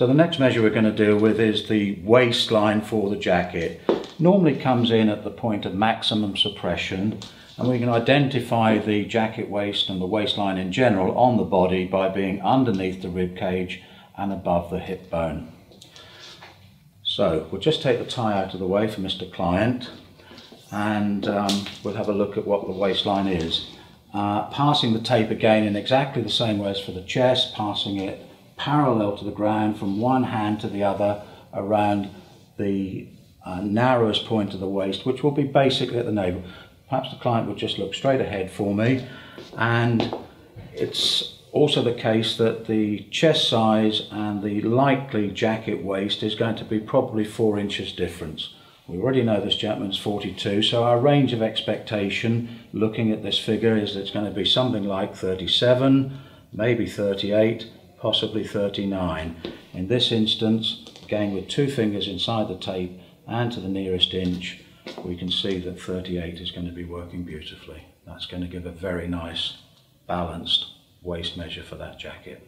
So the next measure we're going to deal with is the waistline for the jacket. Normally comes in at the point of maximum suppression and we can identify the jacket waist and the waistline in general on the body by being underneath the rib cage and above the hip bone. So we'll just take the tie out of the way for Mr. Client and um, we'll have a look at what the waistline is. Uh, passing the tape again in exactly the same way as for the chest, passing it parallel to the ground from one hand to the other around the uh, narrowest point of the waist, which will be basically at the navel. Perhaps the client would just look straight ahead for me. And it's also the case that the chest size and the likely jacket waist is going to be probably four inches difference. We already know this gentleman's 42, so our range of expectation looking at this figure is it's going to be something like 37, maybe 38, possibly 39. In this instance, again with two fingers inside the tape and to the nearest inch, we can see that 38 is going to be working beautifully. That's going to give a very nice balanced waist measure for that jacket.